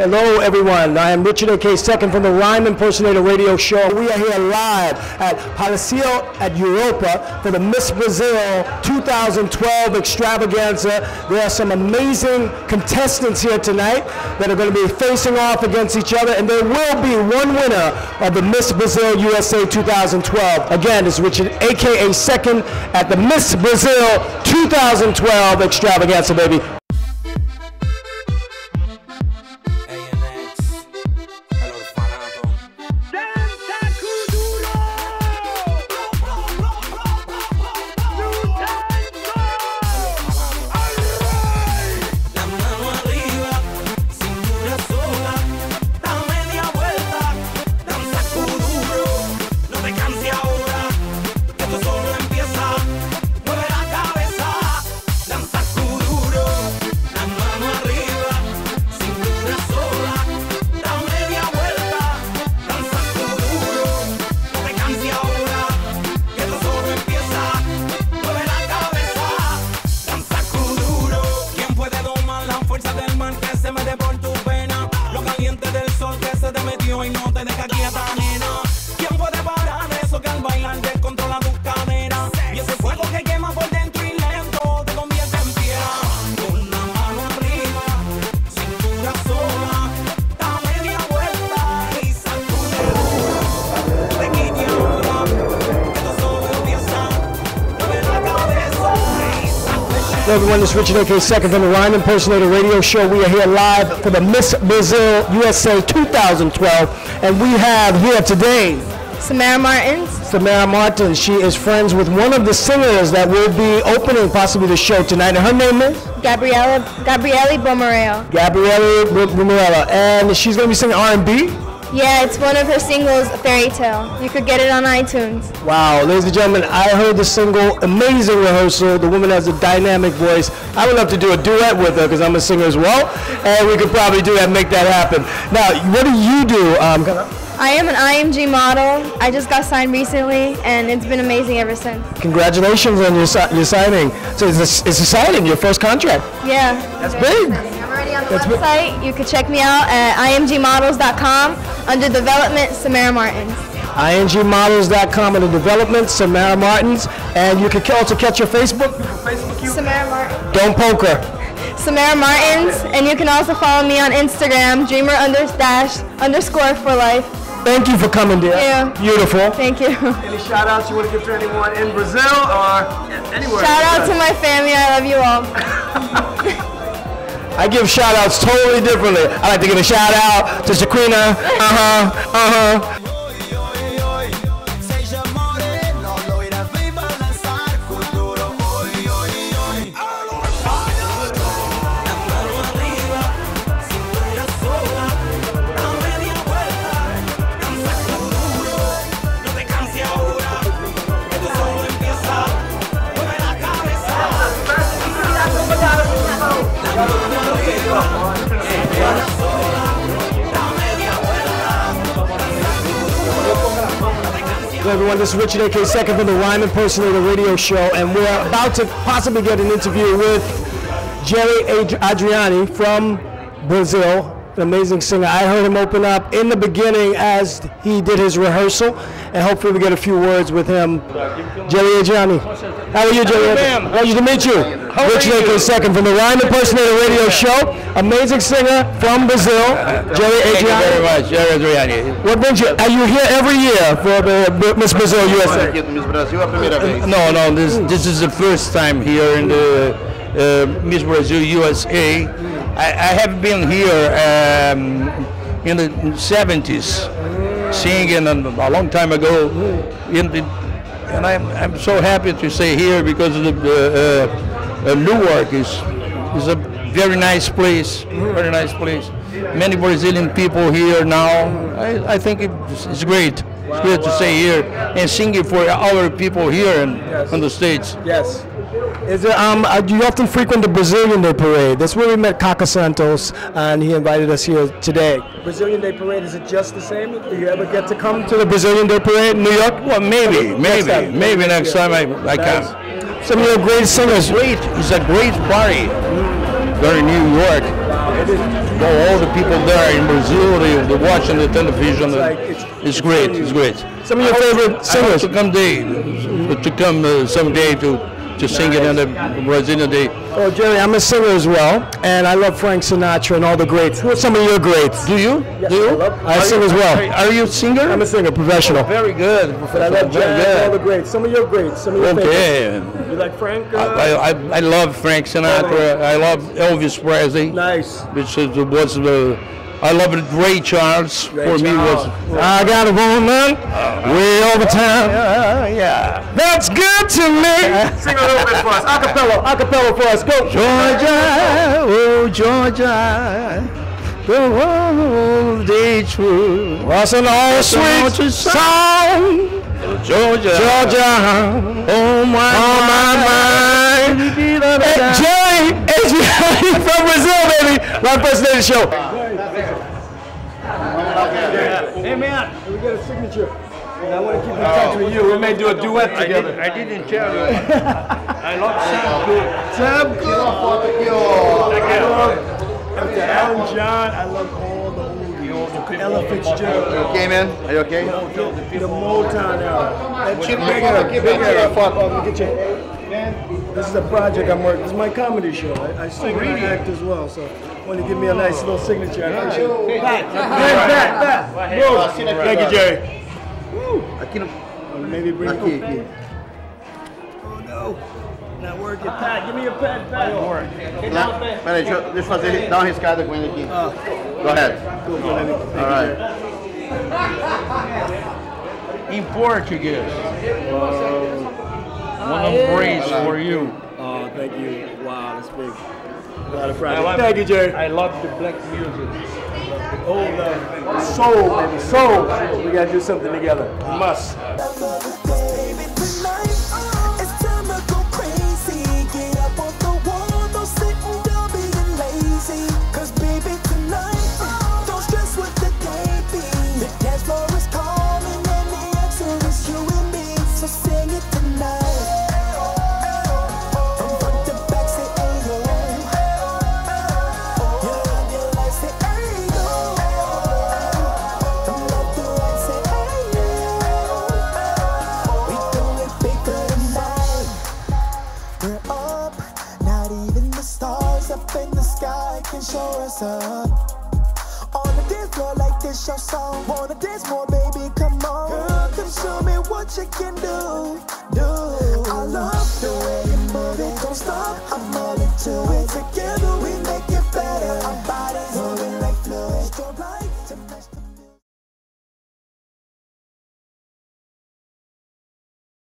Hello, everyone. I am Richard A.K. Second from the Rhyme Impersonator Radio Show. We are here live at Palacio at Europa for the Miss Brazil 2012 extravaganza. There are some amazing contestants here tonight that are going to be facing off against each other, and there will be one winner of the Miss Brazil USA 2012. Again, it's Richard A.K.A. Second at the Miss Brazil 2012 extravaganza, baby. Y no te Hello everyone, this is Richard A.K. Second from the Rhyme Impersonator Radio Show. We are here live for the Miss Brazil USA 2012, and we have here today Samara Martins. Samara Martins. She is friends with one of the singers that will be opening possibly the show tonight, and her name is Gabriella Gabriele Bomareo. Gabrielle Rumorella, and she's going to be singing R&B. Yeah, it's one of her singles, Fairy Tale. You could get it on iTunes. Wow, ladies and gentlemen, I heard the single, amazing rehearsal. The woman has a dynamic voice. I would love to do a duet with her because I'm a singer as well, and we could probably do that, make that happen. Now, what do you do? Um, I am an IMG model. I just got signed recently, and it's been amazing ever since. congratulations on your, your signing. So it's a, it's a signing, your first contract. Yeah. That's big. That's website. You can check me out at imgmodels.com under development Samara Martins. IMGmodels.com under development, Samara Martins, and you can also catch your Facebook. Facebook you. Samara Martins. Don't poke her. Samara Martins, and you can also follow me on Instagram, dreamer under dash underscore for life. Thank you for coming, dear. Yeah. Beautiful. Thank you. Any shout outs you want to give to anyone in Brazil or anywhere? Shout out to my family. I love you all. I give shout outs totally differently. I like to give a shout out to Shaquina. Uh huh. Uh huh. Everyone, this is Richard A.K. Second from the Rhyme Impersonator Radio Show, and we're about to possibly get an interview with Jerry Adriani from Brazil, an amazing singer. I heard him open up in the beginning as he did his rehearsal, and hopefully we get a few words with him. Jerry Adriani. How are you, Jerry? ma'am. Pleasure to meet you. How are Richard A.K. you? Second from the Rhyme Impersonator Radio Show, amazing singer from Brazil, Jerry Thank you very much, Jerry Adriani. What brings you? Are you here every year for uh, Miss Brazil USA? Aqui do Miss Brasil é a primeira vez. No, no, this this is the first time here in the uh, Miss Brazil USA. I, I have been here um, in the 70s, singing and a long time ago. In the, and I'm, I'm so happy to stay here because the, the uh, uh, Newark is is a very nice place, very nice place. Many Brazilian people here now. I, I think it's, it's great. It's great to stay here and singing for our people here in, in the States. Yes. Is there, um, uh, do you often frequent the Brazilian Day Parade? That's where we met Kaka Santos, and he invited us here today. Brazilian Day Parade, is it just the same? Do you ever get to come to the Brazilian Day Parade in New York? Well, maybe, maybe, time. maybe next time I, I can. Some of your great singers. Great, it's a great party. Very New York. Well, all the people there in Brazil, they, they're watching the television. like- it's- it's, it's great. It's great. Some of your favorite singers. to come day, to come uh, someday to to sing it in the Brazilian day. Oh, Jerry, I'm a singer as well, and I love Frank Sinatra and all the greats. Who are some of your greats? Do you? Yes, Do you? I love- I Are sing you- as well. Are, are you a singer? I'm a singer, professional. Very good. But I love all the greats. Some of your greats. Some of your favorites. Okay. You like Frank? Uh, I, I, I love Frank Sinatra. I love Elvis Presley. nice. which was the I love it. Ray Charles for me was I got a woman way over town. uh, yeah. That's good to me. Sing a little bit for us. Acapella, acapella for us. Go. Georgia, oh Georgia, the whole day through. What's an all sweet song? Georgia, Georgia, oh my, on my mind. Hey, Jerry, HBI from Brazil, baby. Live Personator Show. In touch with you. We may do a duet I, did, I didn't tell you. I love Sam Cooke. Sam Cooke. I love Dr. Alan John. I love all the oldies. Ella Fitzgerald. Okay, man? Are you okay? The Motown era. Chick bigger, bigger. Oh, let me get you. This is a project I'm working. This is my comedy show. I, I sing and I act as well. So, want to give me a nice little signature. I appreciate it. Pat, Pat, Pat, Pat. Thank you, Jerry. Aqui no. Or Maybe bring Aqui, aqui. Oh no, not working. Pat, give me a pad, Pat. Lá, peraí, deixa, eu- deixa eu fazer, dar uma riscada com ele aqui. Go ahead. Cool, good, let me- All right. In Portuguese. One embrace for you. Thank you. Wow, that's big. A lot of pride. Thank you, Jerry. I love the black music. Oh, the soul, baby, soul. We gotta do something together. We must. Tonight show us up. On the dance floor like this, your song. Wanna dance more, baby? Come on, girl, come show me what you can do. Do I love the way you move it? Don't stop. I'm all into it.